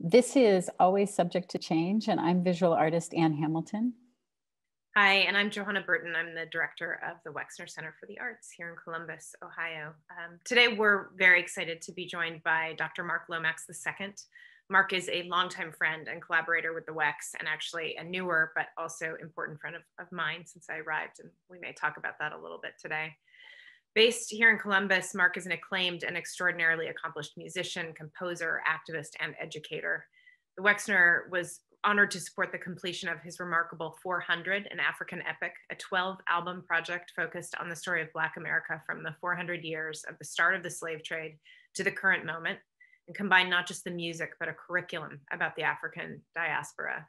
This is Always Subject to Change, and I'm visual artist Ann Hamilton. Hi, and I'm Johanna Burton. I'm the director of the Wexner Center for the Arts here in Columbus, Ohio. Um, today, we're very excited to be joined by Dr. Mark Lomax II. Mark is a longtime friend and collaborator with the WEX, and actually a newer but also important friend of, of mine since I arrived, and we may talk about that a little bit today. Based here in Columbus, Mark is an acclaimed and extraordinarily accomplished musician, composer, activist, and educator. The Wexner was honored to support the completion of his remarkable 400, an Afrikan Epic, a 12 album project focused on the story of Black America from the 400 years of the start of the slave trade to the current moment, and combined not just the music, but a curriculum about the African diaspora.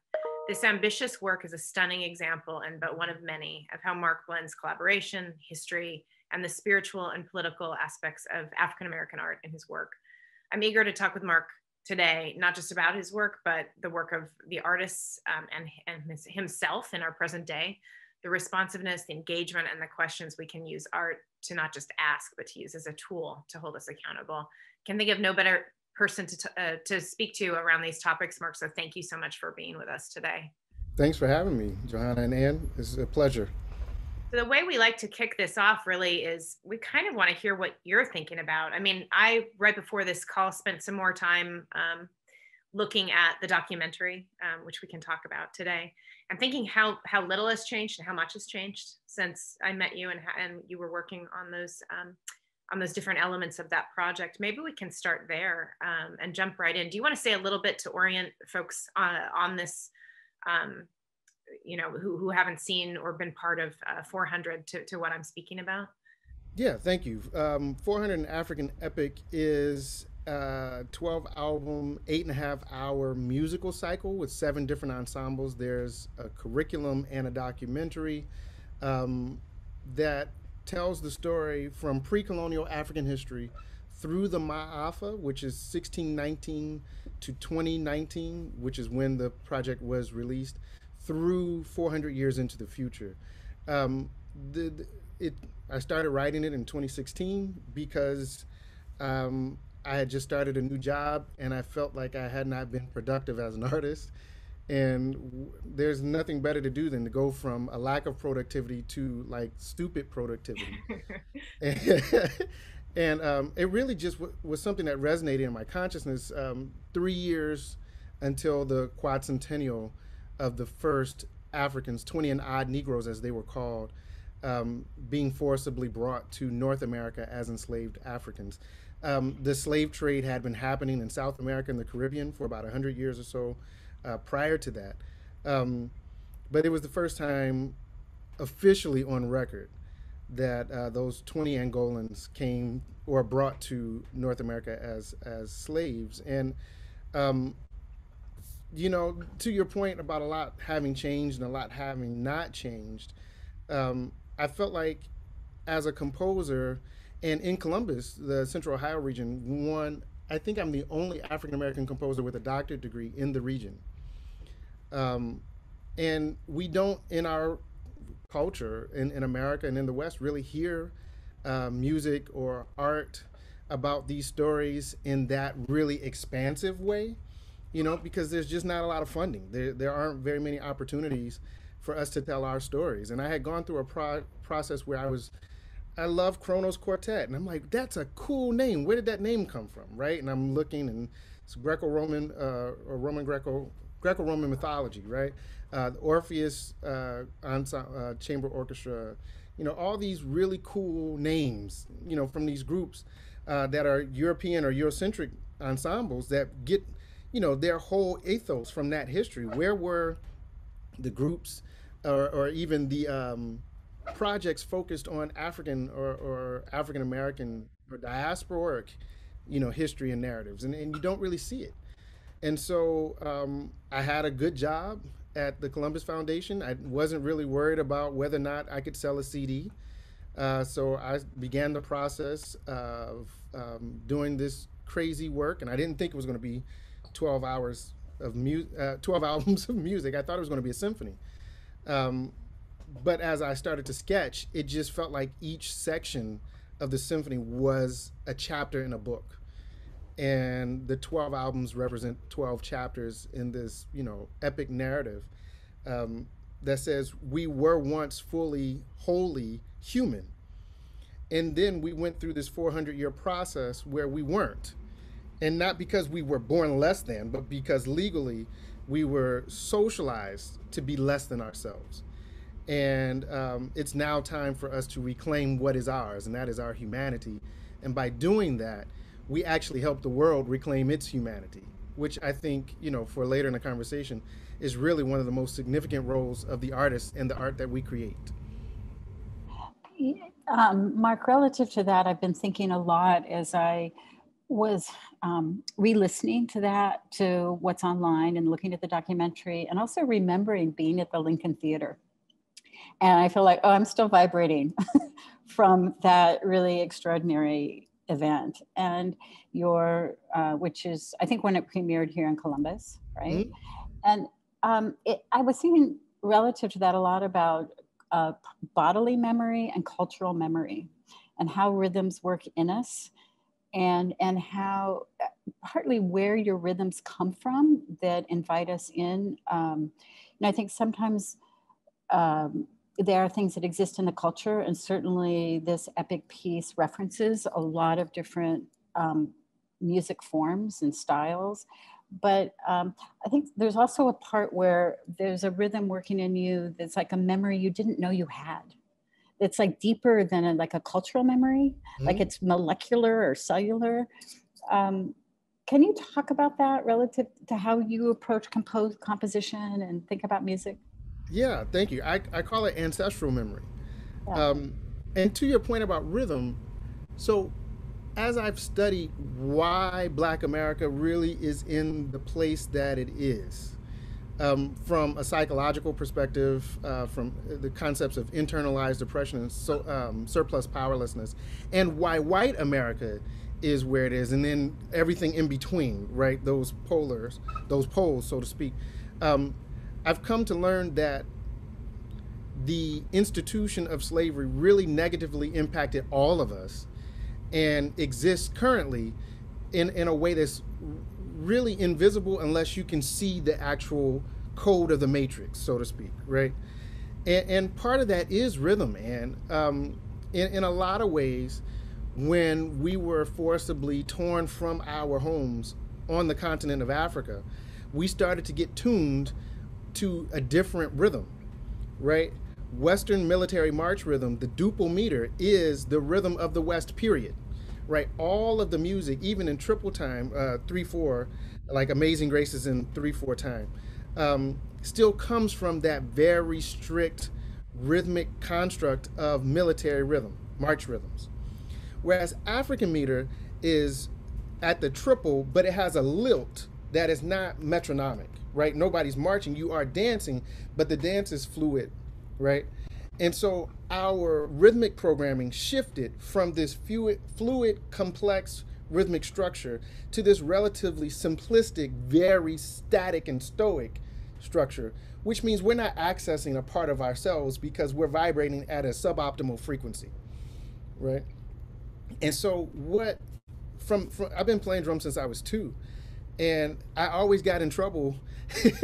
This ambitious work is a stunning example and but one of many of how Mark blends collaboration, history, and the spiritual and political aspects of African American art in his work. I'm eager to talk with Mark today, not just about his work, but the work of the artists um, and, and his, himself in our present day, the responsiveness, the engagement, and the questions we can use art to not just ask, but to use as a tool to hold us accountable. Can think of no better person to, uh, to speak to around these topics, Mark. So thank you so much for being with us today. Thanks for having me, Johanna and Ann. It's a pleasure. So the way we like to kick this off really is we kind of want to hear what you're thinking about. I mean, I right before this call spent some more time um, looking at the documentary, um, which we can talk about today, and thinking how how little has changed and how much has changed since I met you and and you were working on those um, on those different elements of that project. Maybe we can start there um, and jump right in. Do you want to say a little bit to orient folks on, uh, on this? Um, you know who, who haven't seen or been part of uh, 400 to, to what i'm speaking about? Yeah thank you. Um, 400 Afrikan Epic is a 12 album eight and a half hour musical cycle with seven different ensembles. There's a curriculum and a documentary um, that tells the story from pre-colonial african history through the Ma'afa, which is 1619 to 2019, which is when the project was released, through 400 years into the future. Um, the, the, it, I started writing it in 2016 because um, I had just started a new job and I felt like I had not been productive as an artist. And w- there's nothing better to do than to go from a lack of productivity to like stupid productivity. and um, it really just w- was something that resonated in my consciousness. Um, three years until the quadcentennial of the first Africans, 20 and odd Negroes as they were called, um, being forcibly brought to North America as enslaved Africans. Um, the slave trade had been happening in South America and the Caribbean for about 100 years or so uh, prior to that. Um, but it was the first time officially on record that uh, those 20 Angolans came or brought to North America as, as slaves. And um, you know, to your point about a lot having changed and a lot having not changed, um, I felt like as a composer and in Columbus, the Central Ohio region, one, I think I'm the only African American composer with a doctorate degree in the region. Um, and we don't, in our culture in, in America and in the West, really hear uh, music or art about these stories in that really expansive way you know, because there's just not a lot of funding. There, there aren't very many opportunities for us to tell our stories. And I had gone through a pro- process where I was, I love Kronos Quartet. And I'm like, that's a cool name. Where did that name come from? Right. And I'm looking and it's Greco Roman uh, or Roman Greco, Greco Roman mythology, right? Uh, the Orpheus uh, uh, Chamber Orchestra, you know, all these really cool names, you know, from these groups uh, that are European or Eurocentric ensembles that get you know, their whole ethos from that history. Where were the groups or, or even the um, projects focused on African or, or African American or diasporic, you know, history and narratives, and, and you don't really see it. And so um, I had a good job at the Columbus Foundation. I wasn't really worried about whether or not I could sell a CD. Uh, so I began the process of um, doing this crazy work, and I didn't think it was going to be 12 hours of mu- uh, 12 albums of music. I thought it was going to be a symphony. Um, but as I started to sketch, it just felt like each section of the symphony was a chapter in a book. and the 12 albums represent 12 chapters in this you know epic narrative um, that says we were once fully wholly human and then we went through this 400 year process where we weren't and not because we were born less than but because legally we were socialized to be less than ourselves and um, it's now time for us to reclaim what is ours and that is our humanity and by doing that we actually help the world reclaim its humanity, which I think, you know, for later in the conversation, is really one of the most significant roles of the artist and the art that we create. Um, Mark, relative to that, I've been thinking a lot as I was um, re-listening to that, to what's online and looking at the documentary, and also remembering being at the Lincoln Theater. And I feel like, oh, I'm still vibrating from that really extraordinary event and your uh, which is i think when it premiered here in columbus right mm-hmm. and um, it, i was thinking relative to that a lot about uh, bodily memory and cultural memory and how rhythms work in us and and how uh, partly where your rhythms come from that invite us in um, and i think sometimes um, there are things that exist in the culture, and certainly this epic piece references a lot of different um, music forms and styles. But um, I think there's also a part where there's a rhythm working in you that's like a memory you didn't know you had. It's like deeper than a, like a cultural memory, mm-hmm. like it's molecular or cellular. Um, can you talk about that relative to how you approach compose composition and think about music? Yeah, thank you. I, I call it ancestral memory. Yeah. Um, and to your point about rhythm, so as I've studied why Black America really is in the place that it is, um, from a psychological perspective, uh, from the concepts of internalized depression and so, um, surplus powerlessness, and why white America is where it is, and then everything in between, right? Those polars, those poles, so to speak. Um, I've come to learn that the institution of slavery really negatively impacted all of us and exists currently in, in a way that's really invisible unless you can see the actual code of the matrix, so to speak, right? And, and part of that is rhythm, and um, in, in a lot of ways, when we were forcibly torn from our homes on the continent of Africa, we started to get tuned to a different rhythm, right? Western military march rhythm, the duple meter, is the rhythm of the West, period. Right? All of the music, even in triple time, uh, 3 4, like Amazing Grace is in 3 4 time, um, still comes from that very strict rhythmic construct of military rhythm, march rhythms. Whereas African meter is at the triple, but it has a lilt that is not metronomic right? Nobody's marching, you are dancing, but the dance is fluid, right? And so our rhythmic programming shifted from this fluid, fluid, complex rhythmic structure to this relatively simplistic, very static and stoic structure, which means we're not accessing a part of ourselves because we're vibrating at a suboptimal frequency, right? And so what from, from I've been playing drums since I was two, and I always got in trouble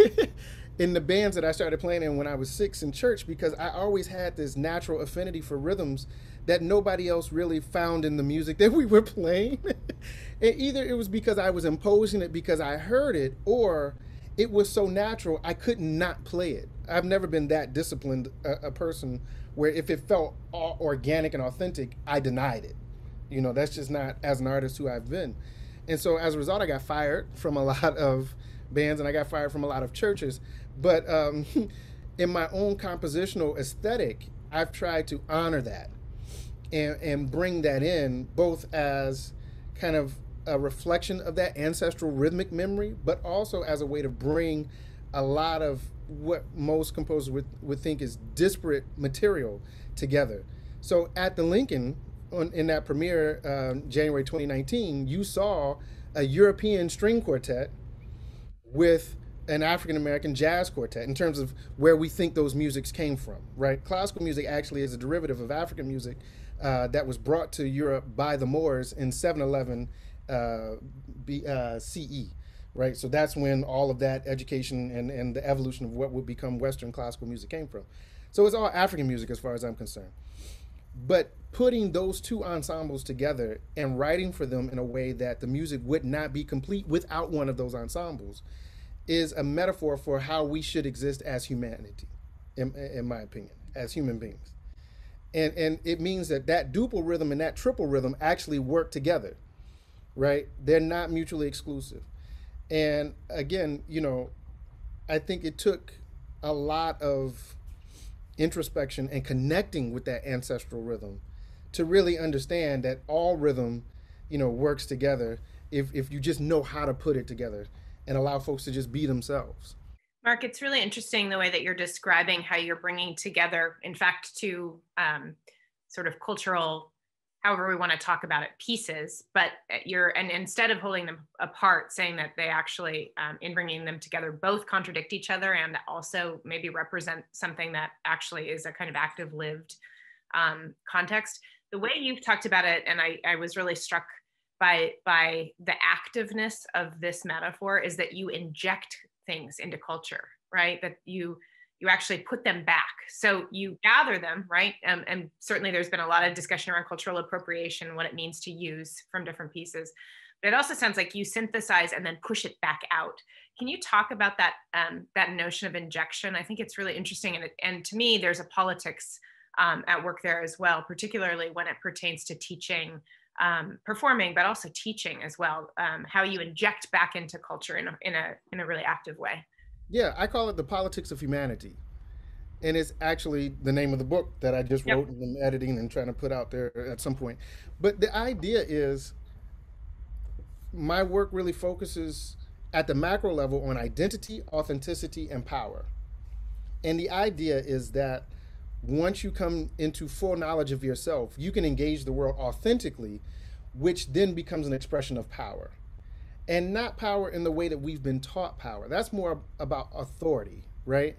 in the bands that I started playing in when I was six in church because I always had this natural affinity for rhythms that nobody else really found in the music that we were playing. and either it was because I was imposing it because I heard it, or it was so natural I could not play it. I've never been that disciplined a, a person where if it felt organic and authentic, I denied it. You know, that's just not as an artist who I've been. And so as a result, I got fired from a lot of bands and I got fired from a lot of churches. But um, in my own compositional aesthetic, I've tried to honor that and, and bring that in both as kind of a reflection of that ancestral rhythmic memory, but also as a way to bring a lot of what most composers would, would think is disparate material together. So at the Lincoln, on, in that premiere, uh, January 2019, you saw a European string quartet with an African American jazz quartet in terms of where we think those musics came from, right? Classical music actually is a derivative of African music uh, that was brought to Europe by the Moors in 711 uh, B, uh, CE, right? So that's when all of that education and, and the evolution of what would become Western classical music came from. So it's all African music as far as I'm concerned. But putting those two ensembles together and writing for them in a way that the music would not be complete without one of those ensembles is a metaphor for how we should exist as humanity, in, in my opinion, as human beings. And, and it means that that duple rhythm and that triple rhythm actually work together, right? They're not mutually exclusive. And again, you know, I think it took a lot of introspection and connecting with that ancestral rhythm to really understand that all rhythm, you know, works together if, if you just know how to put it together and allow folks to just be themselves. Mark, it's really interesting the way that you're describing how you're bringing together, in fact, two um, sort of cultural, however we want to talk about it, pieces. But you're, and instead of holding them apart, saying that they actually, um, in bringing them together, both contradict each other and also maybe represent something that actually is a kind of active, lived um, context. The way you've talked about it, and I, I was really struck by by the activeness of this metaphor is that you inject things into culture right? That you you actually put them back. So you gather them right? Um, and certainly there's been a lot of discussion around cultural appropriation what it means to use from different pieces. But it also sounds like you synthesize and then push it back out. Can you talk about that um, that notion of injection? I think it's really interesting and, and to me there's a politics um, at work there as well particularly when it pertains to teaching um, performing, but also teaching as well. Um, how you inject back into culture in a, in a in a really active way. Yeah, I call it the politics of humanity, and it's actually the name of the book that I just yep. wrote and editing and trying to put out there at some point. But the idea is, my work really focuses at the macro level on identity, authenticity, and power. And the idea is that once you come into full knowledge of yourself, you can engage the world authentically, which then becomes an expression of power. And not power in the way that we've been taught power. That's more about authority, right?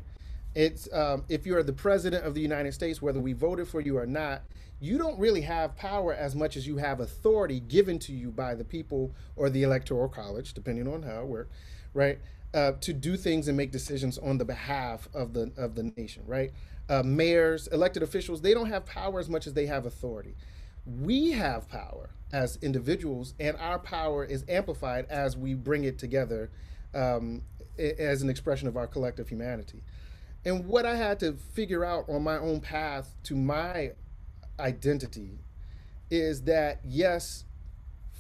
It's um, if you're the president of the United States, whether we voted for you or not, you don't really have power as much as you have authority given to you by the people or the electoral college, depending on how it works, right? Uh, to do things and make decisions on the behalf of the of the nation, right? Uh, mayors, elected officials, they don't have power as much as they have authority. We have power as individuals, and our power is amplified as we bring it together um, as an expression of our collective humanity. And what I had to figure out on my own path to my identity is that, yes,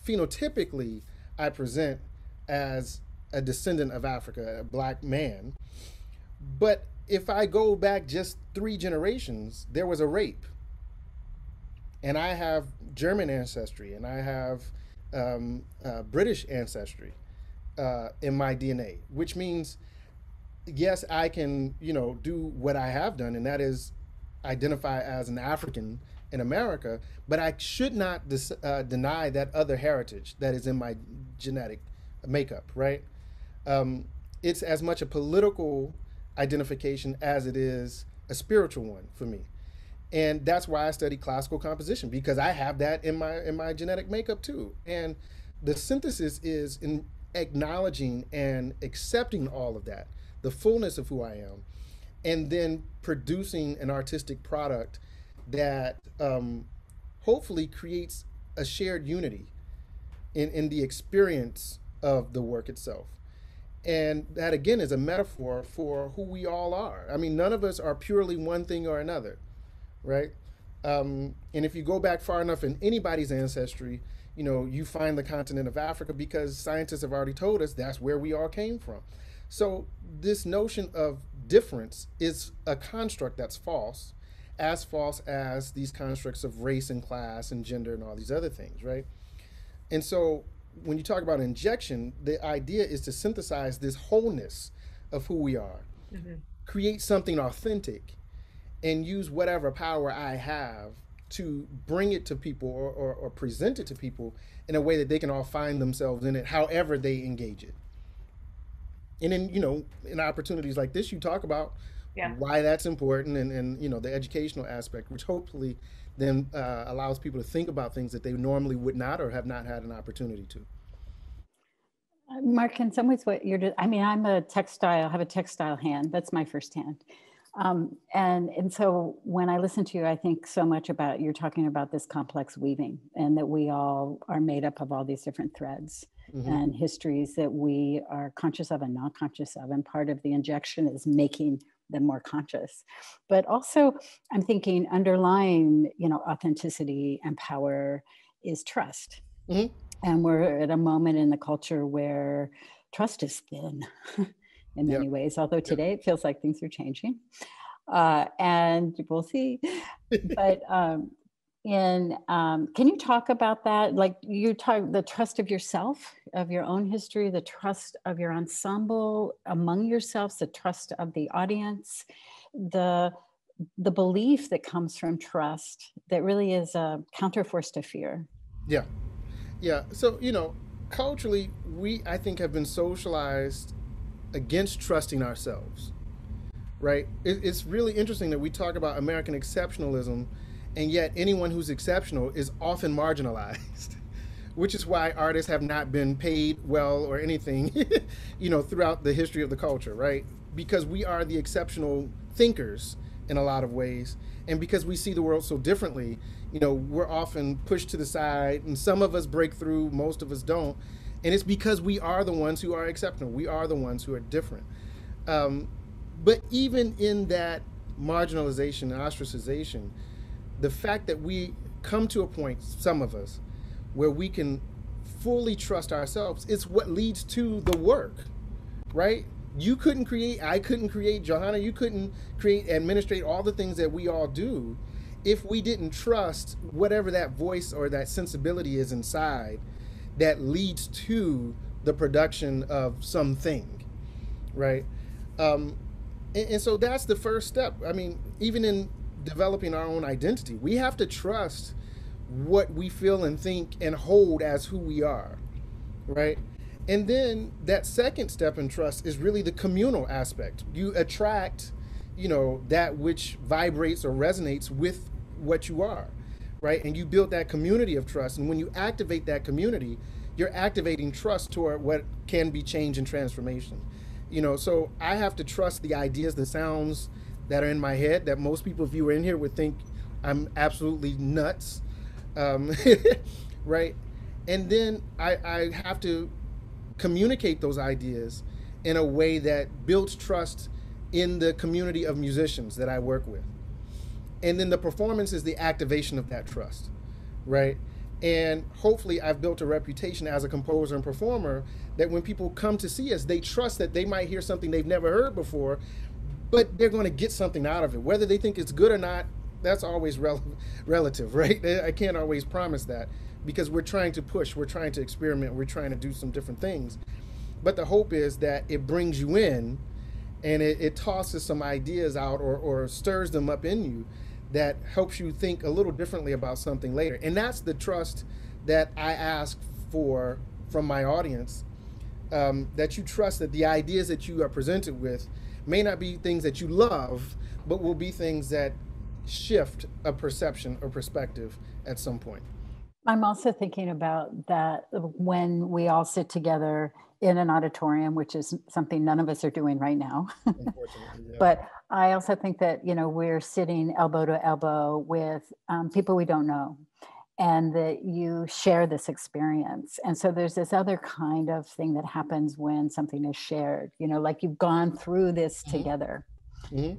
phenotypically, I present as a descendant of Africa, a black man, but if I go back just three generations, there was a rape. And I have German ancestry and I have um, uh, British ancestry uh, in my DNA, which means, yes, I can, you know, do what I have done, and that is identify as an African in America, but I should not dis- uh, deny that other heritage that is in my genetic makeup, right? Um, it's as much a political identification as it is a spiritual one for me. And that's why I study classical composition because I have that in my in my genetic makeup too. And the synthesis is in acknowledging and accepting all of that, the fullness of who I am, and then producing an artistic product that um, hopefully creates a shared unity in, in the experience of the work itself. And that again is a metaphor for who we all are. I mean, none of us are purely one thing or another, right? Um, and if you go back far enough in anybody's ancestry, you know, you find the continent of Africa because scientists have already told us that's where we all came from. So this notion of difference is a construct that's false, as false as these constructs of race and class and gender and all these other things, right? And so when you talk about injection, the idea is to synthesize this wholeness of who we are, mm-hmm. create something authentic, and use whatever power I have to bring it to people or, or, or, present it to people in a way that they can all find themselves in it, however they engage it. And then, you know, in opportunities like this, you talk about yeah. why that's important and, and, you know, the educational aspect, which hopefully then uh, allows people to think about things that they normally would not or have not had an opportunity to. Mark, in some ways, what you're, I mean, I'm a textile, have a textile hand. That's my first hand. Um, and, and so when I listen to you, I think so much about you're talking about this complex weaving and that we all are made up of all these different threads mm-hmm. and histories that we are conscious of and not conscious of. And part of the injection is making them more conscious. But also, I'm thinking underlying, you know, authenticity and power is trust. Mm-hmm. And we're at a moment in the culture where trust is thin. in many yep. ways, although today yep. it feels like things are changing. Uh, and we'll see. but um, in, um, can you talk about that? Like you talk the trust of yourself, of your own history, the trust of your ensemble among yourselves, the trust of the audience, the the belief that comes from trust that really is a counterforce to fear. Yeah. Yeah. So, you know, culturally, we, I think, have been socialized against trusting ourselves, right? It, it's really interesting that we talk about American exceptionalism, and yet anyone who's exceptional is often marginalized, which is why artists have not been paid well or anything, you know, throughout the history of the culture, right? Because we are the exceptional thinkers in a lot of ways, and because we see the world so differently, you know, we're often pushed to the side, and some of us break through, most of us don't and it's because we are the ones who are exceptional. We are the ones who are different. Um, but even in that marginalization ostracization, the fact that we come to a point, some of us, where we can fully trust ourselves is what leads to the work, right? You couldn't create, I couldn't create, Johanna, you couldn't create, administrate all the things that we all do if we didn't trust whatever that voice or that sensibility is inside that leads to the production of something, right? Um, and, and so that's the first step. I mean, even in developing our own identity, we have to trust what we feel and think and hold as who we are, right? And then that second step in trust is really the communal aspect. You attract, you know, that which vibrates or resonates with what you are right? And you build that community of trust. And when you activate that community, you're activating trust toward what can be change and transformation. You know, so I have to trust the ideas, the sounds that are in my head that most people, if you were in here, would think I'm absolutely nuts. Um, right? And then I, I have to communicate those ideas in a way that builds trust in the community of musicians that I work with and then the performance is the activation of that trust right and hopefully i've built a reputation as a composer and performer that when people come to see us they trust that they might hear something they've never heard before but they're going to get something out of it. Whether they think it's good or not that's always rel- relative right? I can't always promise that because we're trying to push we're trying to experiment we're trying to do some different things. But the hope is that it brings you in and it, it tosses some ideas out or, or stirs them up in you that helps you think a little differently about something later. And that's the trust that I ask for from my audience um, that you trust that the ideas that you are presented with may not be things that you love, but will be things that shift a perception or perspective at some point. I'm also thinking about that when we all sit together in an auditorium, which is something none of us are doing right now. yeah. But I also think that, you know, we're sitting elbow to elbow with um, people we don't know and that you share this experience. And so there's this other kind of thing that happens when something is shared, you know, like you've gone through this mm-hmm. together. Mm-hmm.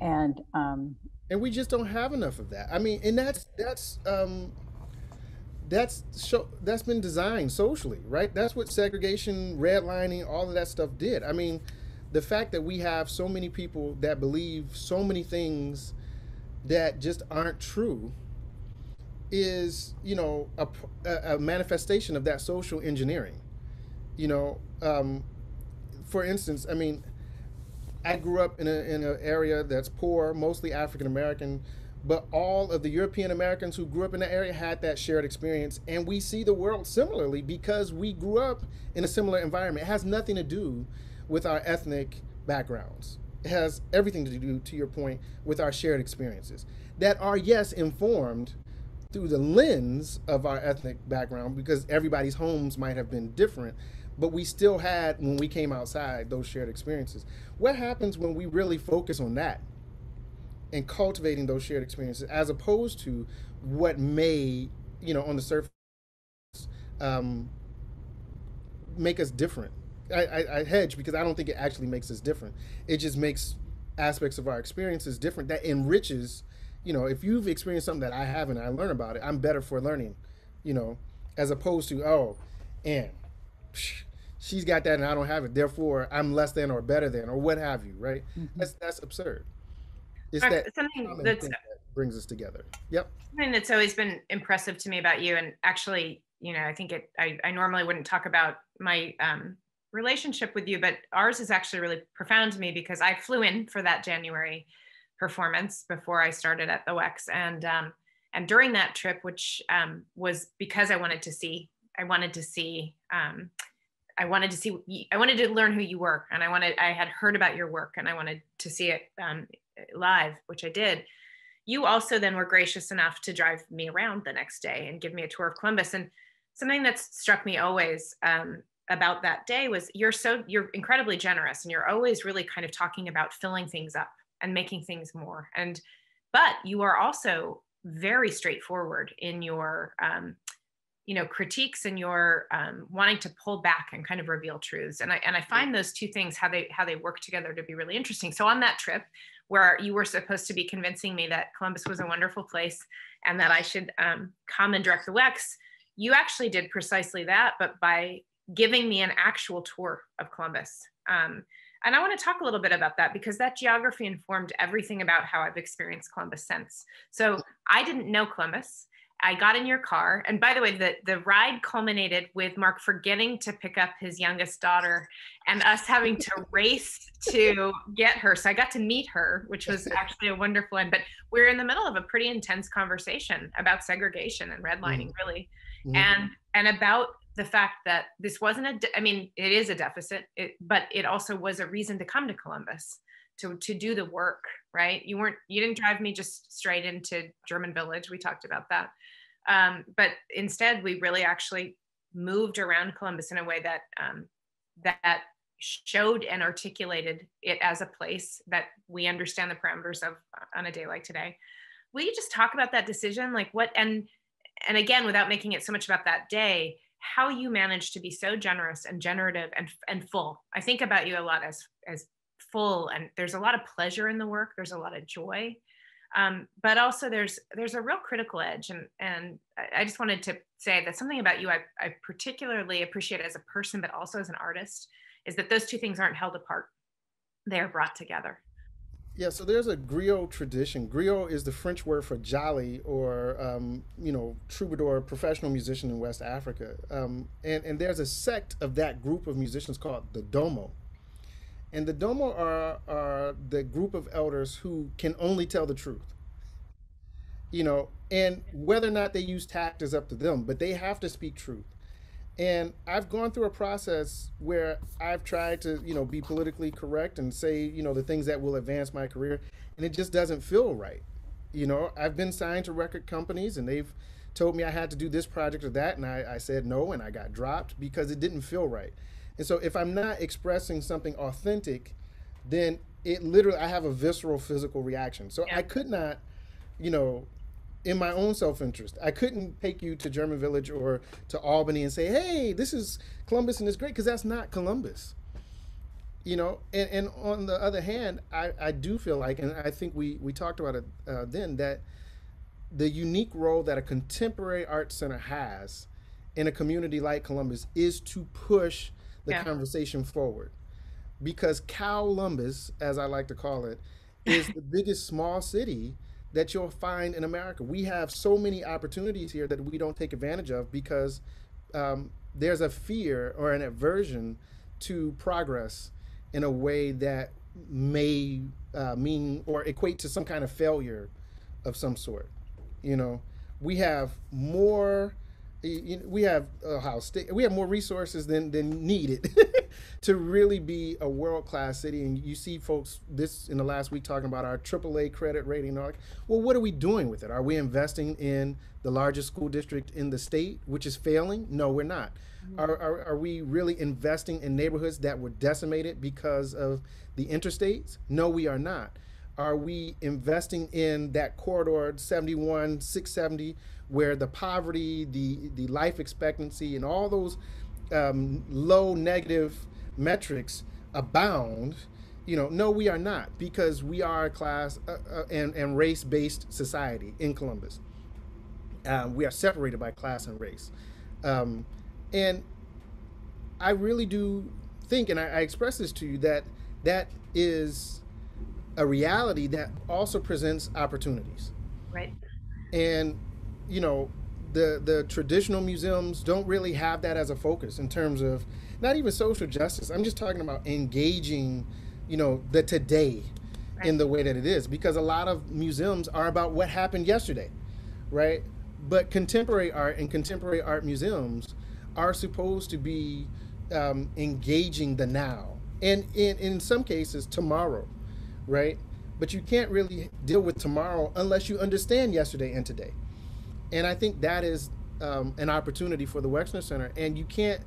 And, um, and we just don't have enough of that. I mean, and that's, that's, um, that's show, that's been designed socially, right? That's what segregation, redlining, all of that stuff did. I mean, the fact that we have so many people that believe so many things that just aren't true is, you know, a, a manifestation of that social engineering. You know, um, for instance, I mean, I grew up in a in an area that's poor, mostly African American but all of the European Americans who grew up in the area had that shared experience. And we see the world similarly because we grew up in a similar environment. It has nothing to do with our ethnic backgrounds, it has everything to do, to your point, with our shared experiences that are, yes, informed through the lens of our ethnic background because everybody's homes might have been different but we still had when we came outside those shared experiences. What happens when we really focus on that and cultivating those shared experiences as opposed to what may you know on the surface um, make us different? I, I, I hedge because i don't think it actually makes us different. It just makes aspects of our experiences different that enriches you know if you've experienced something that i haven't i learn about it i'm better for learning you know as opposed to oh and she's got that and i don't have it therefore i'm less than or better than or what have you right? Mm-hmm. that's that's absurd. It's that something that's that brings us together. Yep. Something that's always been impressive to me about you and actually you know i think it i, I normally wouldn't talk about my um, relationship with you, but ours is actually really profound to me because I flew in for that January performance before I started at the WEX, and um, and during that trip, which um, was because I wanted to see, I wanted to see, um, I wanted to see, I wanted to learn who you were, and I wanted, I had heard about your work, and I wanted to see it um, live, which I did. You also then were gracious enough to drive me around the next day and give me a tour of Columbus, and something that struck me always um, about that day was you're so you're incredibly generous and you're always really kind of talking about filling things up and making things more and but you are also very straightforward in your um, you know critiques and your um, wanting to pull back and kind of reveal truths and i and i find those two things how they how they work together to be really interesting so on that trip where you were supposed to be convincing me that columbus was a wonderful place and that i should um, come and direct the wex you actually did precisely that but by giving me an actual tour of Columbus. Um, and I want to talk a little bit about that because that geography informed everything about how I've experienced Columbus since. So I didn't know Columbus. I got in your car. And by the way, the, the ride culminated with Mark forgetting to pick up his youngest daughter and us having to race to get her. So I got to meet her, which was actually a wonderful one. But we are in the middle of a pretty intense conversation about segregation and redlining, mm-hmm. really. Mm-hmm. And and about the fact that this wasn't a de- I mean it is a deficit it, but it also was a reason to come to columbus to to do the work right? You weren't you didn't drive me just straight into german village. We talked about that. Um, but instead we really actually moved around columbus in a way that um, that showed and articulated it as a place that we understand the parameters of on a day like today. Will you just talk about that decision? Like what and and again without making it so much about that day how you manage to be so generous and generative and, and full. I think about you a lot as, as full and there's a lot of pleasure in the work. There's a lot of joy. Um, but also there's there's a real critical edge and and I just wanted to say that something about you I, I particularly appreciate as a person but also as an artist is that those two things aren't held apart they're brought together yeah, so there's a griot tradition. Griot is the French word for jali or, um, you know, troubadour, professional musician in West Africa. Um, and, and there's a sect of that group of musicians called the Domo. And the Domo are, are the group of elders who can only tell the truth. You know, and whether or not they use tact is up to them, but they have to speak truth. And I've gone through a process where I've tried to, you know, be politically correct and say, you know, the things that will advance my career, and it just doesn't feel right. You know, I've been signed to record companies and they've told me I had to do this project or that, and I, I said no, and I got dropped because it didn't feel right. And so if I'm not expressing something authentic, then it literally I have a visceral physical reaction. So yeah. I could not, you know, in my own self-interest. I couldn't take you to German Village or to Albany and say, "Hey, this is Columbus and it's great," because that's not Columbus. You know, and, and on the other hand, I, I do feel like, and I think we we talked about it uh, then that the unique role that a contemporary art center has in a community like Columbus is to push the yeah. conversation forward, because Columbus, as I like to call it, is the biggest small city that you'll find in America. We have so many opportunities here that we don't take advantage of because um, there's a fear or an aversion to progress in a way that may uh, mean or equate to some kind of failure of some sort. You know, we have more we have Ohio State. We have more resources than than needed to really be a world class city. And you see folks this in the last week talking about our AAA credit rating. Well, what are we doing with it? Are we investing in the largest school district in the state, which is failing? No, we're not. Mm-hmm. Are, are, are we really investing in neighborhoods that were decimated because of the interstates? No, we are not. Are we investing in that corridor 71, 670? Where the poverty, the the life expectancy, and all those um, low negative metrics abound. You know, no, we are not because we are a class uh, uh, and and race based society in Columbus. Um, we are separated by class and race, um, and I really do think, and I, I express this to you that that is a reality that also presents opportunities. Right. And you know, the the traditional museums don't really have that as a focus in terms of not even social justice. I'm just talking about engaging, you know, the today right. in the way that it is because a lot of museums are about what happened yesterday, right? But contemporary art and contemporary art museums are supposed to be um, engaging the now and in, in some cases tomorrow, right? But you can't really deal with tomorrow unless you understand yesterday and today and I think that is um, an opportunity for the Wexner Center. And you can't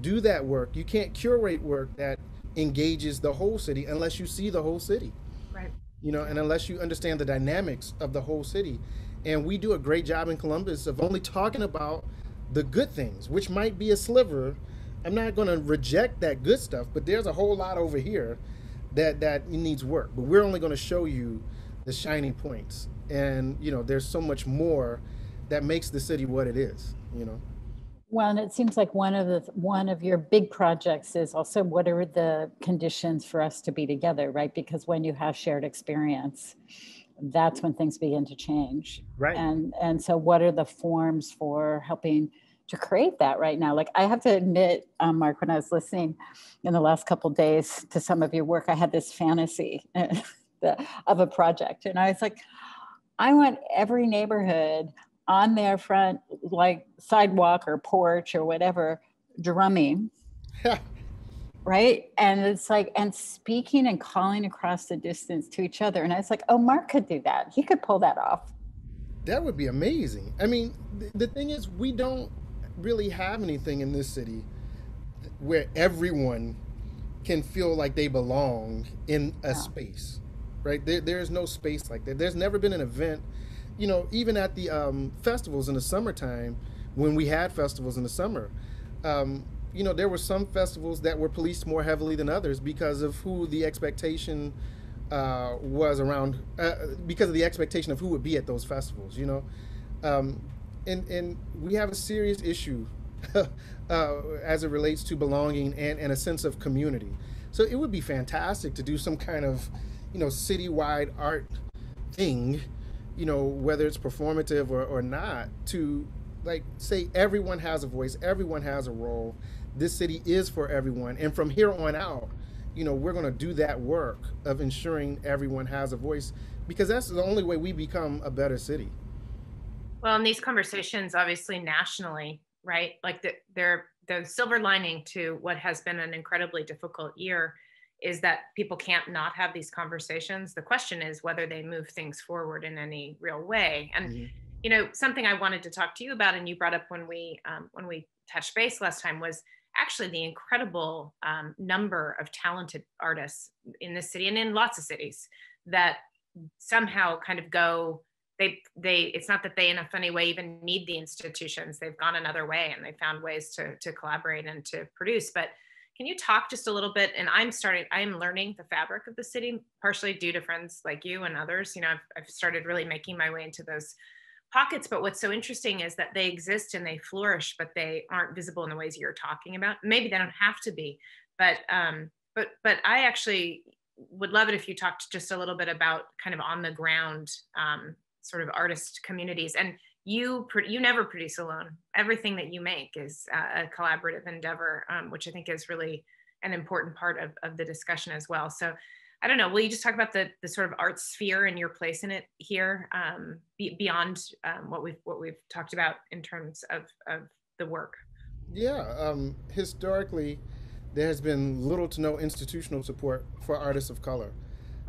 do that work. You can't curate work that engages the whole city unless you see the whole city. Right. You know, and unless you understand the dynamics of the whole city. And we do a great job in Columbus of only talking about the good things, which might be a sliver. I'm not going to reject that good stuff, but there's a whole lot over here that that needs work. But we're only going to show you the shining points. And you know, there's so much more that makes the city what it is you know? Well and it seems like one of the one of your big projects is also what are the conditions for us to be together right? Because when you have shared experience that's when things begin to change. Right. And and so what are the forms for helping to create that right now? Like i have to admit um, mark when i was listening in the last couple days to some of your work i had this fantasy of a project. And i was like i want every neighborhood on their front like sidewalk or porch or whatever drumming. Right? And it's like and speaking and calling across the distance to each other. And i was like oh mark could do that. He could pull that off. That would be amazing. I mean th- the thing is we don't really have anything in this city where everyone can feel like they belong in a yeah. space right? There, there's no space like that. There's never been an event you know, even at the um, festivals in the summertime, when we had festivals in the summer, um, you know, there were some festivals that were policed more heavily than others because of who the expectation uh, was around, uh, because of the expectation of who would be at those festivals, you know. Um, and, and we have a serious issue uh, as it relates to belonging and, and a sense of community. So it would be fantastic to do some kind of, you know, citywide art thing you know, whether it's performative or, or not, to like say everyone has a voice, everyone has a role. This city is for everyone. And from here on out, you know, we're going to do that work of ensuring everyone has a voice because that's the only way we become a better city. Well, in these conversations, obviously nationally, right? Like the, they're the silver lining to what has been an incredibly difficult year is that people can't not have these conversations. The question is whether they move things forward in any real way. And mm-hmm. you know, something I wanted to talk to you about, and you brought up when we um, when we touched base last time was actually the incredible um, number of talented artists in this city and in lots of cities that somehow kind of go they they it's not that they in a funny way even need the institutions they've gone another way and they found ways to to collaborate and to produce but can you talk just a little bit? And I'm starting, I am learning the fabric of the city, partially due to friends like you and others. You know, I've, I've started really making my way into those pockets. But what's so interesting is that they exist and they flourish, but they aren't visible in the ways you're talking about. Maybe they don't have to be, but um, but but I actually would love it if you talked just a little bit about kind of on the ground um, sort of artist communities and you you never produce alone. Everything that you make is a collaborative endeavor, um, which I think is really an important part of, of the discussion as well. So I don't know. Will you just talk about the the sort of art sphere and your place in it here, um, be, beyond um, what we've what we've talked about in terms of of the work? Yeah, um, historically, there has been little to no institutional support for artists of color.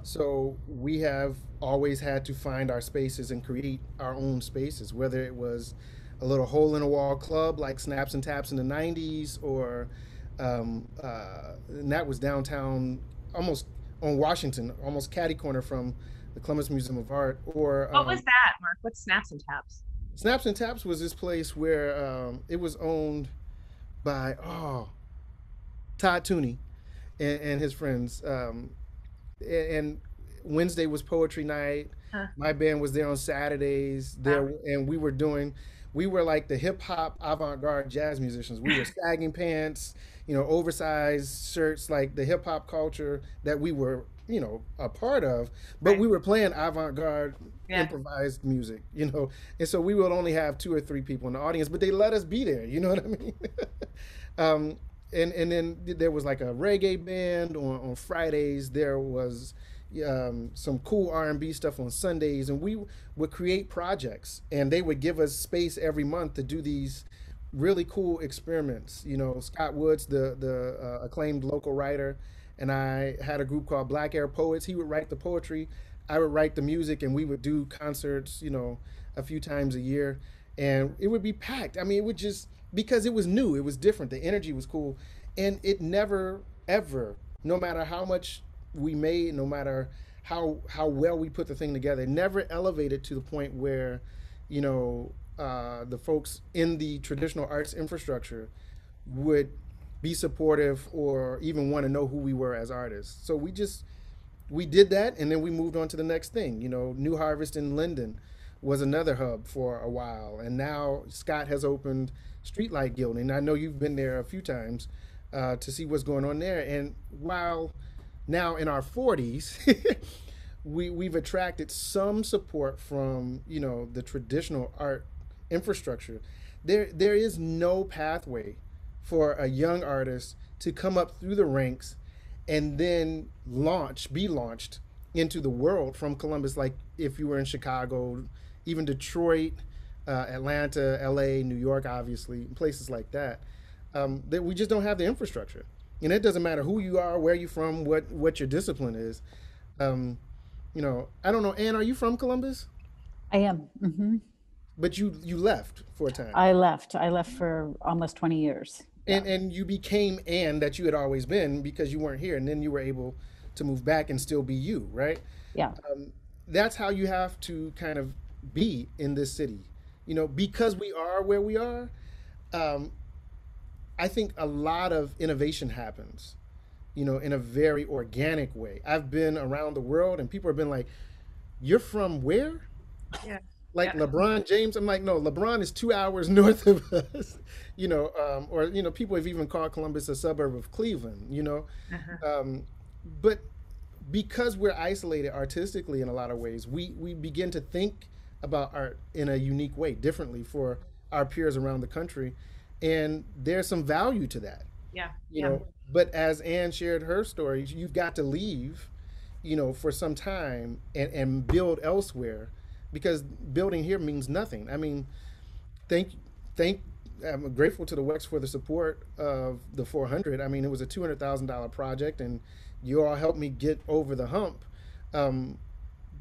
So we have always had to find our spaces and create our own spaces, whether it was a little hole in a wall club like Snaps and Taps in the 90s, or um, uh, and that was downtown, almost on Washington, almost catty corner from the Columbus Museum of Art. Or what was um, that, Mark? What's Snaps and Taps? Snaps and Taps was this place where um, it was owned by oh Todd Tooney and, and his friends. Um, and Wednesday was poetry night. Huh. My band was there on Saturdays. There Wow. and we were doing. We were like the hip hop avant garde jazz musicians. We were sagging pants, you know, oversized shirts, like the hip hop culture that we were, you know, a part of. But Right. we were playing avant garde Yeah. improvised music, you know. And so we would only have two or three people in the audience, but they let us be there. You know what I mean? um, and and then there was like a reggae band on, on Fridays. There was um, some cool R and B stuff on Sundays, and we would create projects, and they would give us space every month to do these really cool experiments. You know, Scott Woods, the the uh, acclaimed local writer, and I had a group called Black Air Poets. He would write the poetry, I would write the music, and we would do concerts. You know, a few times a year, and it would be packed. I mean, it would just because it was new, it was different. The energy was cool, and it never ever, no matter how much we made, no matter how how well we put the thing together, it never elevated to the point where, you know, uh, the folks in the traditional arts infrastructure would be supportive or even want to know who we were as artists. So we just we did that and then we moved on to the next thing. You know, New Harvest in Linden was another hub for a while, and now Scott has opened Streetlight Gilding. I know you've been there a few times uh, to see what's going on there. And while now in our 40s, we we've attracted some support from you know the traditional art infrastructure. There there is no pathway for a young artist to come up through the ranks and then launch, be launched into the world from Columbus. Like if you were in Chicago, even Detroit, uh, Atlanta, LA, New York, obviously, places like that. Um, that we just don't have the infrastructure, and it doesn't matter who you are, where you're from, what what your discipline is. Um, you know, I don't know. Anne, are you from Columbus? I am. hmm But you you left for a time, I left. I left for almost 20 years. Yeah. and and you became Anne that you had always been because you weren't here, and then you were able to move back and still be you, right? Yeah. um, that's how you have to kind of be in this city. You know, because we are where we are, um, I think a lot of innovation happens, you know, in a very organic way. I've been around the world and people have been like, You're from where? Yeah. Like Yeah. LeBron James? I'm like, No, LeBron is two hours north of us, you know, um, or, you know, people have even called Columbus a suburb of Cleveland, you know. Uh-huh. Um, but because we're isolated artistically in a lot of ways, we we begin to think about art in a unique way, differently for our peers around the country, and there's some value to that, Yeah. you Yeah. know. But as Anne shared her story, you've got to leave, you know, for some time and and build elsewhere, because building here means nothing. I mean, thank thank I'm grateful to the Wex for the support of the 400. I mean, it was a $200,000 project, and you all helped me get over the hump. Um,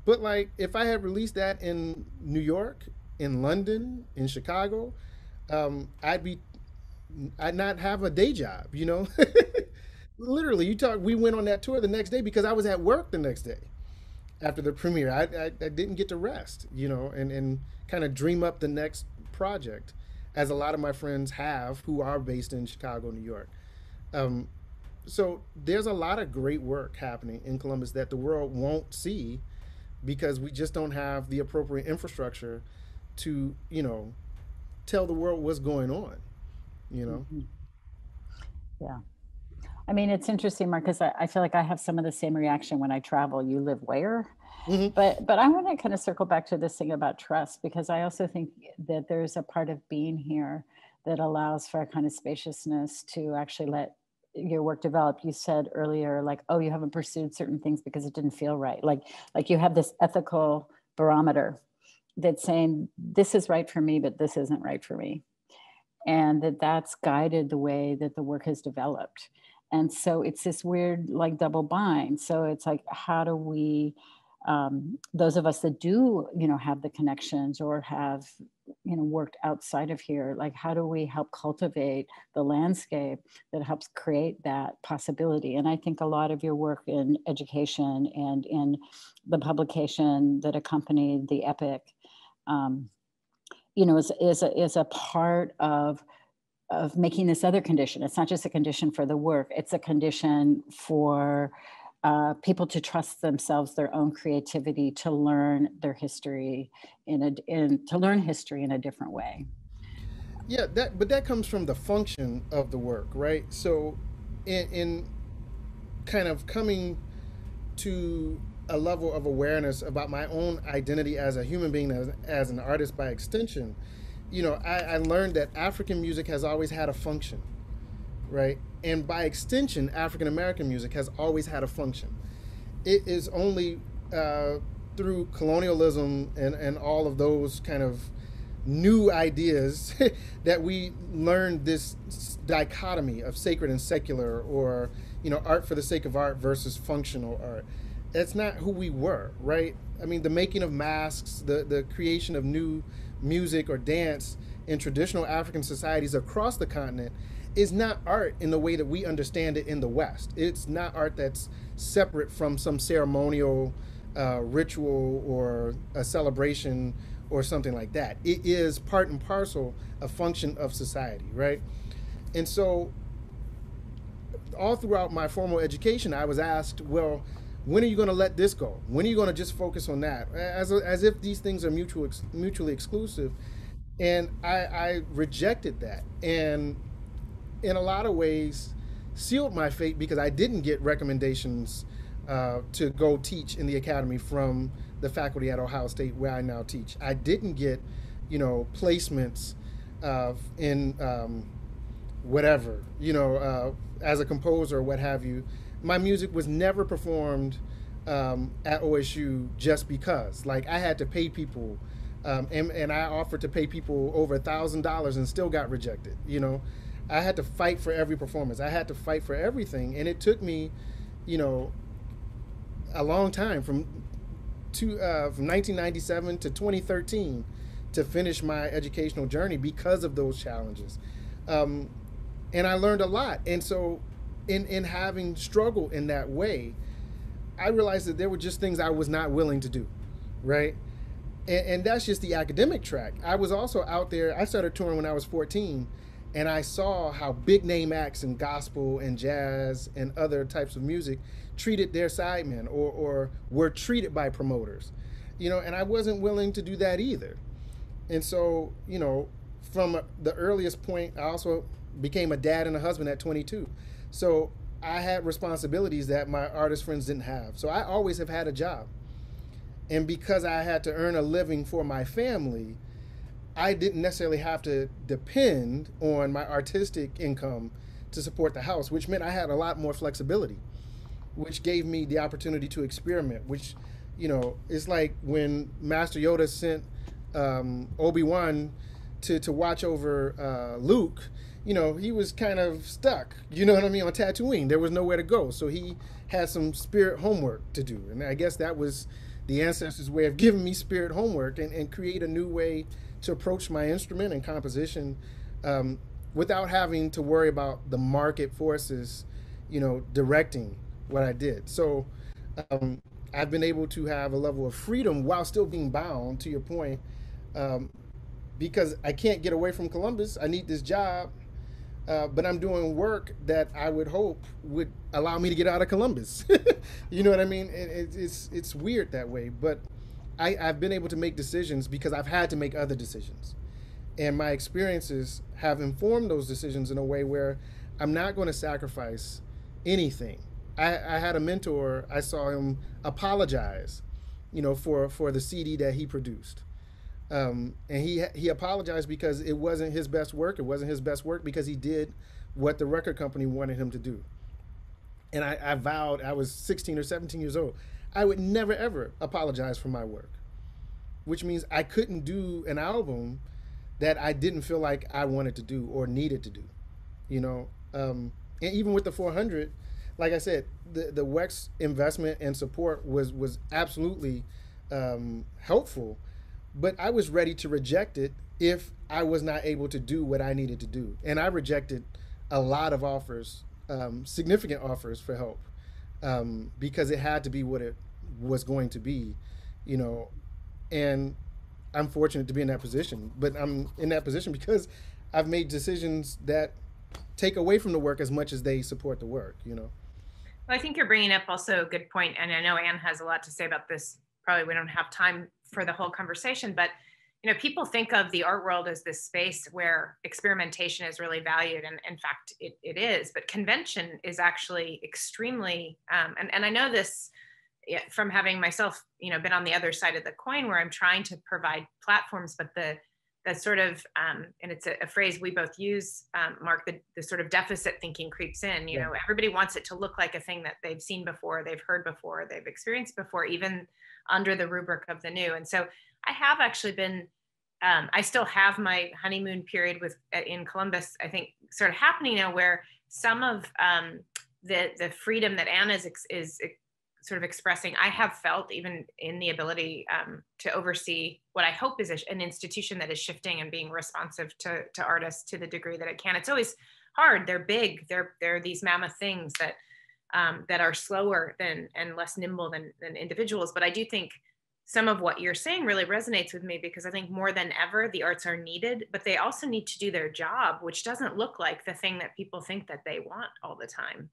but like, if I had released that in New York, in London, in Chicago, um, I'd be, I'd not have a day job. You know, literally. You talk. We went on that tour the next day because I was at work the next day after the premiere. I, I, I didn't get to rest, you know, and, and kind of dream up the next project, as a lot of my friends have who are based in Chicago, New York. Um, so there's a lot of great work happening in Columbus that the world won't see because we just don't have the appropriate infrastructure to, you know, tell the world what's going on, you know? Mhm. Yeah. I mean, it's interesting, Mark, because I, I feel like I have some of the same reaction when I travel. You live where? Mhm. But but I want to kind of circle back to this thing about trust because I also think that there's a part of being here that allows for a kind of spaciousness to actually let your work developed you said earlier like oh you haven't pursued certain things because it didn't feel right. Like like you have this ethical barometer that's saying this is right for me but this isn't right for me. And that that's guided the way that the work has developed. And so it's this weird like double bind. So it's like how do we um, those of us that do you know have the connections or have you know worked outside of here like how do we help cultivate the landscape that helps create that possibility? And i think a lot of your work in education and in the publication that accompanied the epic um, you know is, is, a, is a part of of making this other condition. It's not just a condition for the work. It's a condition for uh, people to trust themselves, their own creativity, to learn their history in a in to learn history in a different way. Yeah, that but that comes from the function of the work, right? So, in, in kind of coming to a level of awareness about my own identity as a human being, as, as an artist by extension, you know, I, I learned that African music has always had a function right? And by extension, African American music has always had a function. It is only uh, through colonialism and, and all of those kind of new ideas that we learned this dichotomy of sacred and secular or you know art for the sake of art versus functional art that's not who we were right i mean the making of masks the the creation of new music or dance in traditional african societies across the continent is not art in the way that we understand it in the West. It's not art that's separate from some ceremonial uh, ritual or a celebration or something like that. It is part and parcel a function of society, right? And so, all throughout my formal education, I was asked, well, when are you going to let this go? When are you going to just focus on that? As, as if these things are mutual, mutually exclusive. And I, I rejected that. And in a lot of ways sealed my fate because I didn't get recommendations uh, to go teach in the academy from the faculty at Ohio State where I now teach. I didn't get, you know, placements uh, in um, whatever, you know, uh, as a composer or what have you. My music was never performed um, at OSU just because. Like I had to pay people, um, and, and I offered to pay people over a thousand dollars and still got rejected. You know, I had to fight for every performance. I had to fight for everything, and it took me, you know, a long time from to uh, from 1997 to 2013 to finish my educational journey because of those challenges, um, and I learned a lot. And so, in in having struggled in that way, I realized that there were just things I was not willing to do, right? And, and that's just the academic track. I was also out there. I started touring when I was 14 and I saw how big name acts in gospel and jazz and other types of music treated their sidemen or, or were treated by promoters, you know, and I wasn't willing to do that either. And so, you know, from the earliest point, I also became a dad and a husband at 22. So I had responsibilities that my artist friends didn't have. So I always have had a job. And because I had to earn a living for my family, I didn't necessarily have to depend on my artistic income to support the house, which meant I had a lot more flexibility, which gave me the opportunity to experiment. Which, you know, it's like when Master Yoda sent um, Obi Wan to to watch over uh, Luke. You know, he was kind of stuck. You know what I mean on Tatooine. There was nowhere to go, so he had some spirit homework to do, and I guess that was the ancestors' way of giving me spirit homework and, and create a new way to approach my instrument and composition um, without having to worry about the market forces, you know, directing what I did. So um, I've been able to have a level of freedom while still being bound, to your point, um, because I can't get away from Columbus. I need this job. Uh, but I'm doing work that I would hope would allow me to get out of Columbus. you know what I mean? It, it, it's it's weird that way, but I, I've been able to make decisions because I've had to make other decisions. And my experiences have informed those decisions in a way where I'm not going to sacrifice anything. I, I had a mentor, I saw him apologize, you know, for, for the CD that he produced. Um, and he he apologized because it wasn't his best work. It wasn't his best work because he did what the record company wanted him to do. And I, I vowed I was 16 or 17 years old. I would never ever apologize for my work, which means I couldn't do an album that I didn't feel like I wanted to do or needed to do. You know, um, and even with the 400, like I said, the the Wex investment and support was was absolutely um, helpful, but I was ready to reject it if I was not able to do what I needed to do, and I rejected a lot of offers, um, significant offers for help, um, because it had to be what it was going to be, you know, and I'm fortunate to be in that position, but I'm in that position because I've made decisions that take away from the work as much as they support the work, you know. Well, I think you're bringing up also a good point, and I know Anne has a lot to say about this. Probably we don't have time for the whole conversation, but you know, people think of the art world as this space where experimentation is really valued, and in fact, it, it is. But convention is actually extremely, um, and and I know this from having myself, you know, been on the other side of the coin, where I'm trying to provide platforms, but the that sort of um, and it's a, a, phrase we both use um, mark the, the sort of deficit thinking creeps in you yeah. know everybody wants it to look like a thing that they've seen before they've heard before they've experienced before even under the rubric of the new. And so i have actually been um, i still have my honeymoon period with uh, in columbus i think sort of happening now where some of um, the the freedom that anna is, is sort of expressing i have felt even in the ability um, to oversee what i hope is a, an institution that is shifting and being responsive to, to artists to the degree that it can. It's always hard. They're big. They're they're these mammoth things that um, that are slower than and less nimble than than individuals. But i do think some of what you're saying really resonates with me because i think more than ever the arts are needed but they also need to do their job which doesn't look like the thing that people think that they want all the time.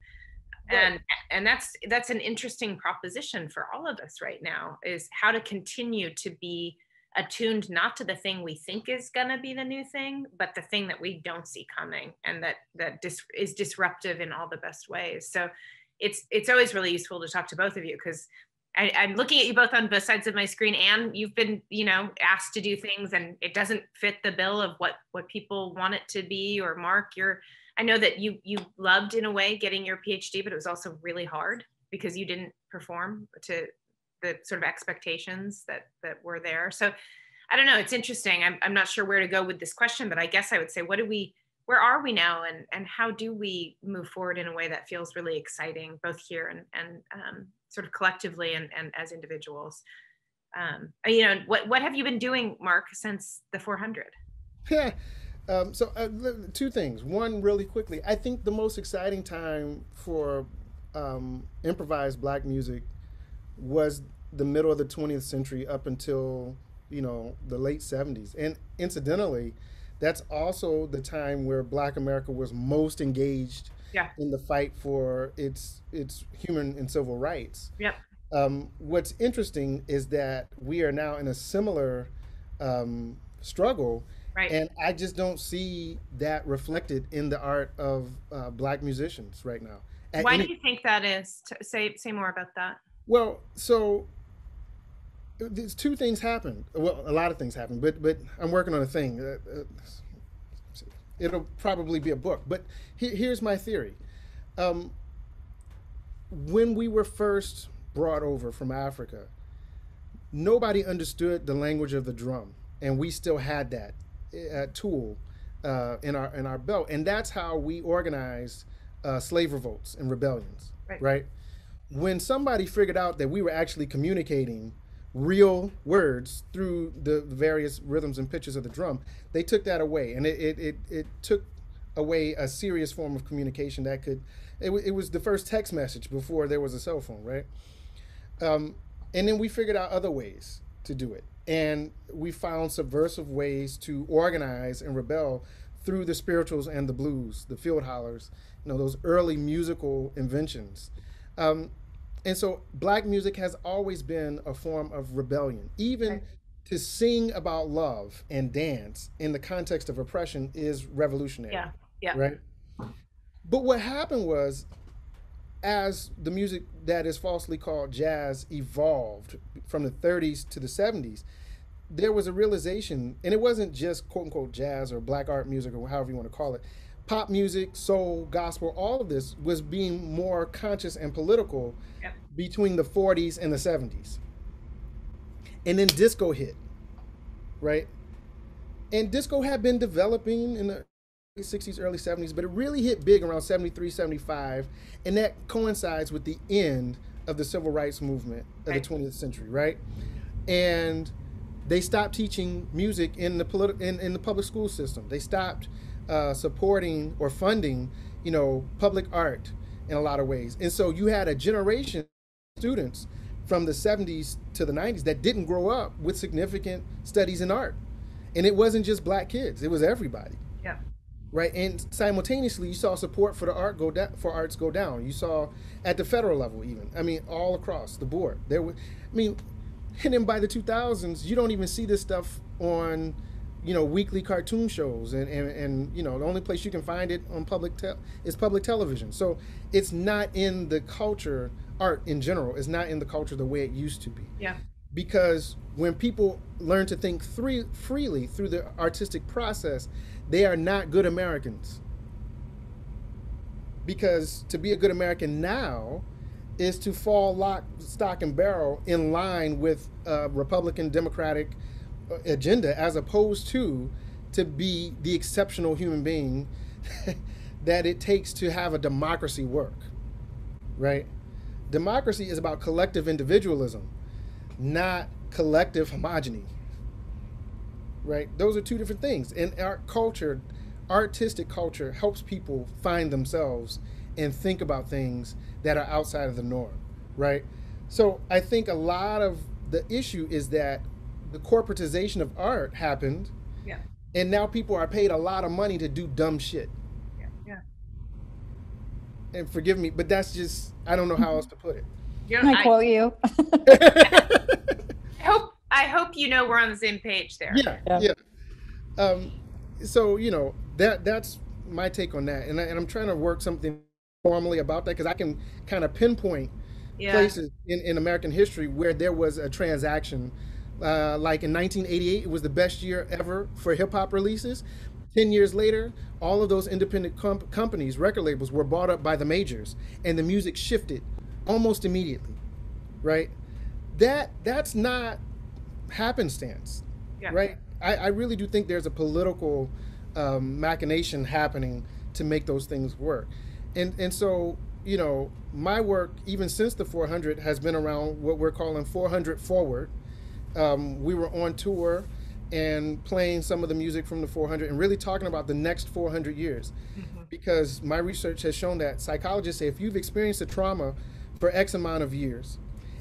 And and that's that's an interesting proposition for all of us right now is how to continue to be attuned not to the thing we think is going to be the new thing but the thing that we don't see coming and that that dis- is disruptive in all the best ways. So it's it's always really useful to talk to both of you because I'm looking at you both on both sides of my screen, and you've been, you know, asked to do things, and it doesn't fit the bill of what what people want it to be. Or Mark, you're I know that you you loved in a way getting your PhD, but it was also really hard because you didn't perform to the sort of expectations that that were there. So I don't know. It's interesting. I'm I'm not sure where to go with this question, but I guess I would say, what do we? Where are we now, and and how do we move forward in a way that feels really exciting, both here and and um, sort of collectively and and as individuals? Um, you know, what what have you been doing, Mark, since the 400? Yeah. Um, so uh, two things. One, really quickly, I think the most exciting time for um, improvised black music was the middle of the 20th century up until you know the late 70s. And incidentally, that's also the time where Black America was most engaged yeah. in the fight for its its human and civil rights. Yep. Um, what's interesting is that we are now in a similar um, struggle Right. And I just don't see that reflected in the art of uh, black musicians right now. At Why any... do you think that is? say say more about that. Well, so there's two things happen. Well, a lot of things happen, but but I'm working on a thing. Uh, uh, it'll probably be a book. But he, here's my theory. Um, when we were first brought over from Africa, nobody understood the language of the drum, and we still had that uh, tool uh, in our in our belt, and that's how we organized uh, slave revolts and rebellions. Right. right. When somebody figured out that we were actually communicating real words through the various rhythms and pitches of the drum, they took that away, and it it, it, it took away a serious form of communication that could. It, it was the first text message before there was a cell phone, right? Um, and then we figured out other ways to do it and we found subversive ways to organize and rebel through the spirituals and the blues, the field hollers, you know, those early musical inventions. Um, and so black music has always been a form of rebellion. Even to sing about love and dance in the context of oppression is revolutionary. Yeah. Yeah. Right. But what happened was as the music that is falsely called jazz evolved from the 30s to the 70s, there was a realization, and it wasn't just quote unquote jazz or black art music or however you want to call it. Pop music, soul, gospel, all of this was being more conscious and political Yep. between the 40s and the 70s. And then disco hit, right? And disco had been developing in the 60s, early 70s, but it really hit big around 73, 75. And that coincides with the end of the civil rights movement of Right. the 20th century, right? And they stopped teaching music in the politi- in, in the public school system. They stopped uh, supporting or funding, you know, public art in a lot of ways. And so you had a generation of students from the 70s to the 90s that didn't grow up with significant studies in art. And it wasn't just black kids, it was everybody Yeah. right? And simultaneously, you saw support for the art go down, for arts go down. You saw at the federal level, even. I mean, all across the board. There was, I mean, and then by the 2000s, you don't even see this stuff on, you know, weekly cartoon shows, and and, and you know, the only place you can find it on public tel is public television. So it's not in the culture. Art in general is not in the culture the way it used to be Yeah. because when people learn to think free, freely through the artistic process, they are not good Americans. Because to be a good American now is to fall lock, stock, and barrel in line with a Republican Democratic uh, agenda, as opposed to to be the exceptional human being that it takes to have a democracy work. Right? Democracy is about collective individualism not collective homogeny. Right? Those are two different things. And art culture, artistic culture helps people find themselves and think about things that are outside of the norm, right? So I think a lot of the issue is that the corporatization of art happened Yeah. and now people are paid a lot of money to do dumb shit. Yeah. Yeah. And forgive me, but that's just I don't know how else to put it. You know, Can I I, quote you? I hope I hope you know we're on the same page there. yeah, Yeah. yeah. Um, so you know that that's my take on that, and, I, and I'm trying to work something formally about that because I can kind of pinpoint Yeah. places in, in American history where there was a transaction. Uh, like in 1988, it was the best year ever for hip hop releases. Ten years later, all of those independent comp- companies, record labels, were bought up by the majors, and the music shifted almost immediately. Right? That that's not happenstance Yeah. right? I, I really do think there's a political um, machination happening to make those things work, and and so you know my work even since the 400 has been around what we're calling 400 forward. Um, we were on tour and playing some of the music from the 400 and really talking about the next 400 years because my research has shown that psychologists say if you've experienced a trauma for X amount of years,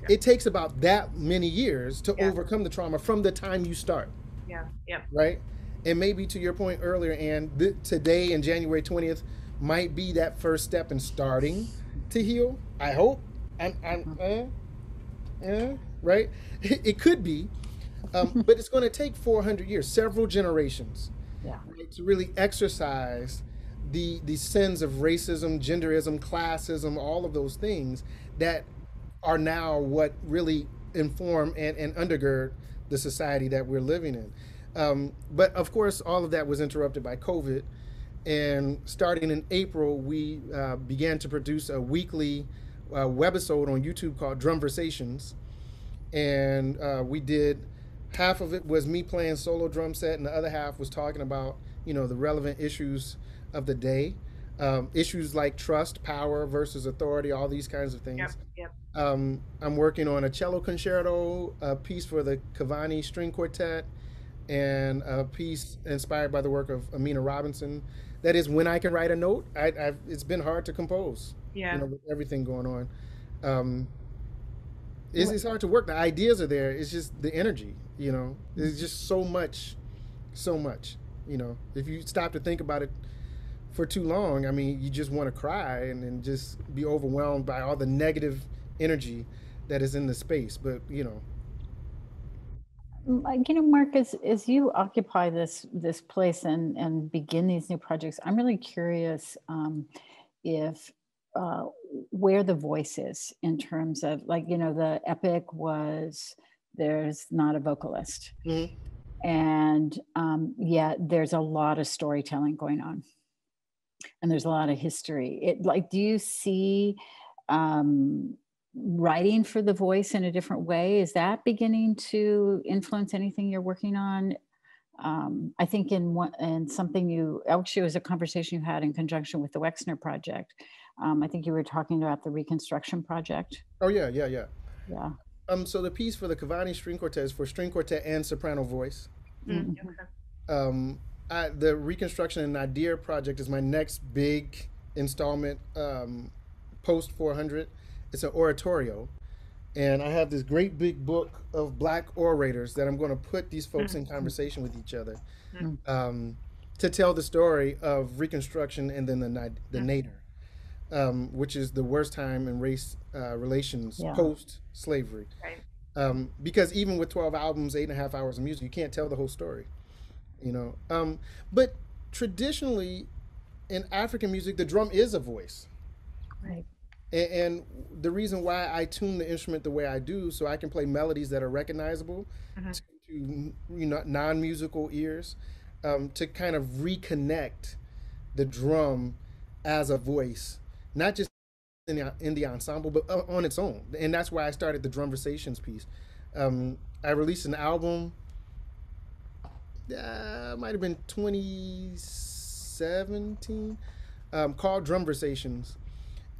it takes about that many years to Yeah. overcome the trauma from the time you start, Yeah. Yeah. right? And maybe to your point earlier, and th- today and January 20th might be that first step in starting to heal. I hope. I'm, I'm uh, uh, right? It could be, um, but it's going to take 400 years, several generations Yeah. right, to really exercise the the sins of racism, genderism, classism, all of those things that are now what really inform and, and undergird the society that we're living in. Um, but of course, all of that was interrupted by COVID. And starting in April, we uh, began to produce a weekly uh, webisode on YouTube called Drumversations. And uh, we did half of it was me playing solo drum set, and the other half was talking about you know the relevant issues of the day, um, issues like trust, power versus authority, all these kinds of things. Yep. Yep. Um, I'm working on a cello concerto, a piece for the Cavani String Quartet, and a piece inspired by the work of Aminah Robinson. That is when I can write a note. I, I've, it's been hard to compose, Yeah. you know, with everything going on. Um, it's, it's hard to work. The ideas are there. It's just the energy, you know. it's just so much, so much, you know. If you stop to think about it for too long, I mean, you just want to cry and then just be overwhelmed by all the negative energy that is in the space. But you know, Like, you know, Mark, as, as you occupy this this place and and begin these new projects, I'm really curious um, if uh, where the voice is in terms of like you know the epic was there's not a vocalist. Mm-hmm. And um, yet there's a lot of storytelling going on. And there's a lot of history. It like, do you see um, writing for the voice in a different way? Is that beginning to influence anything you're working on? Um, I think in one and something you actually was a conversation you had in conjunction with the Wexner project. Um, I think you were talking about the reconstruction project. Oh yeah, yeah, yeah. Yeah. Um, so the piece for the Cavani String Quartet is for string quartet and soprano voice. Mm-hmm. Um, I, the Reconstruction and Nadir project is my next big installment um, post 400. It's an oratorio. And I have this great big book of black orators that I'm going to put these folks in mm-hmm. conversation with each other mm-hmm. um, to tell the story of Reconstruction and then the, the Nadir um, which is the worst time in race uh, relations yeah. post slavery. Right. Um, because even with 12 albums, eight and a half hours of music, you can't tell the whole story, you know. Um, but traditionally, in African music, the drum is a voice. Right. And, and the reason why I tune the instrument the way I do, so I can play melodies that are recognizable mm-hmm. to, to, you know non-musical ears, um, to kind of reconnect the drum as a voice not just in the, in the ensemble, but on its own. And that's why I started the Drumversations piece. Um, I released an album, uh, might have been 2017, um, called Drumversations.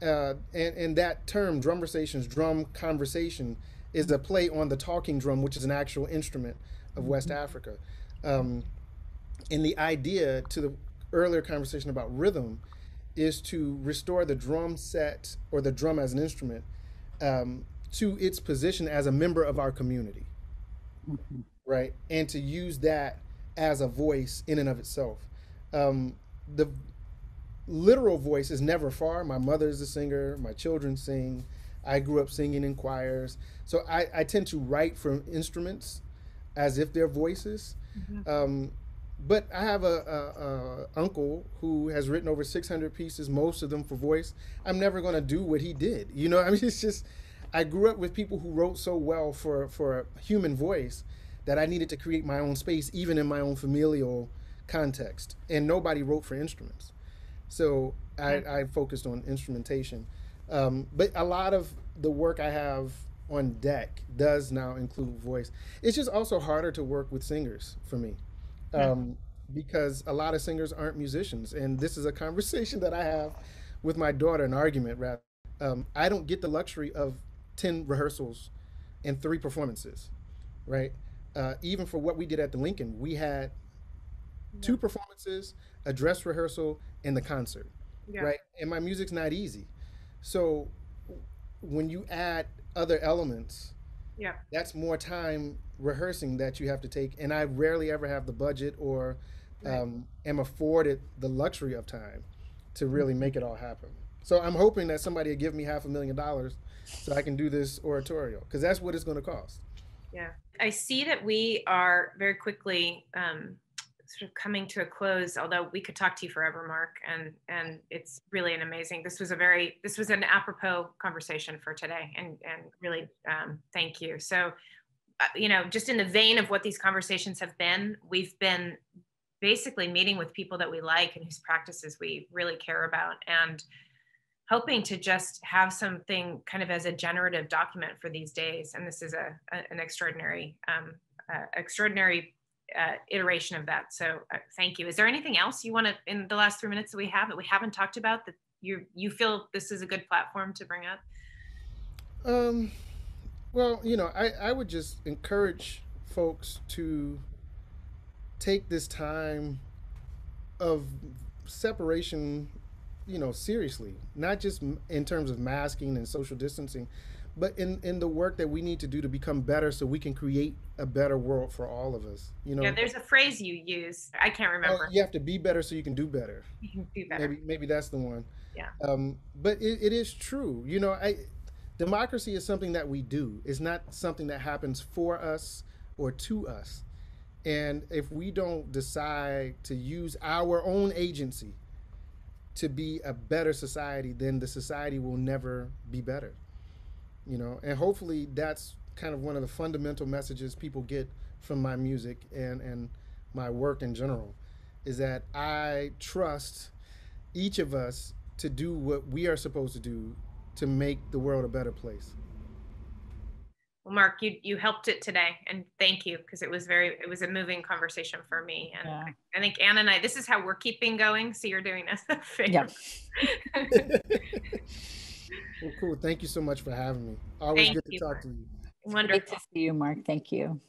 Uh, and, and that term, Drumversations, drum conversation, is a play on the talking drum, which is an actual instrument of West mm-hmm. Africa. Um, and the idea to the earlier conversation about rhythm is to restore the drum set or the drum as an instrument um, to its position as a member of our community, mm-hmm. right? And to use that as a voice in and of itself. Um, the literal voice is never far. My mother is a singer, my children sing. I grew up singing in choirs. So I, I tend to write for instruments as if they're voices. Mm-hmm. Um, but I have a, a, a, uncle who has written over 600 pieces, most of them for voice. I'm never going to do what he did. You know, I mean, it's just I grew up with people who wrote so well for for a human voice that I needed to create my own space, even in my own familial context. And nobody wrote for instruments, so I, I focused on instrumentation. Um, but a lot of the work I have on deck does now include voice. It's just also harder to work with singers for me um, because a lot of singers aren't musicians. And this is a conversation that I have with my daughter, an argument rather. Um, I don't get the luxury of 10 rehearsals and three performances, right? Uh, even for what we did at the Lincoln, we had two performances, a dress rehearsal, and the concert, yeah. right? And my music's not easy. So when you add other elements, yeah, that's more time rehearsing that you have to take, and I rarely ever have the budget or um, am afforded the luxury of time to really make it all happen. So I'm hoping that somebody will give me half a million dollars so I can do this oratorio because that's what it's going to cost. Yeah, I see that we are very quickly um, sort of coming to a close. Although we could talk to you forever, Mark, and and it's really an amazing. This was a very this was an apropos conversation for today, and and really um, thank you. So uh, you know, just in the vein of what these conversations have been, we've been basically meeting with people that we like and whose practices we really care about and hoping to just have something kind of as a generative document for these days. And this is a, a an extraordinary, um, uh, extraordinary uh, iteration of that. So uh, thank you. Is there anything else you want to, in the last three minutes that we have that we haven't talked about that you, you feel this is a good platform to bring up? Um, well, you know, I, I would just encourage folks to take this time of separation, you know, seriously, not just in terms of masking and social distancing, but in, in the work that we need to do to become better so we can create a better world for all of us. You know, yeah, there's a phrase you use. I can't oh, remember. you have to be better so you can do better. You can do better. Maybe, maybe that's the one. Yeah. Um, but it, it is true. You know, I, democracy is something that we do. It's not something that happens for us or to us. And if we don't decide to use our own agency to be a better society, then the society will never be better. You know, and hopefully that's kind of one of the fundamental messages people get from my music and and my work in general is that I trust each of us to do what we are supposed to do to make the world a better place. Well, Mark, you you helped it today, and thank you because it was very it was a moving conversation for me, and Yeah. I think Anna and I this is how we're keeping going. So you're doing us a favor. Yeah. Well, cool. Thank you so much for having me. Always Thank good to you, talk Mark. to you. Great Wonderful. to see you, Mark. Thank you.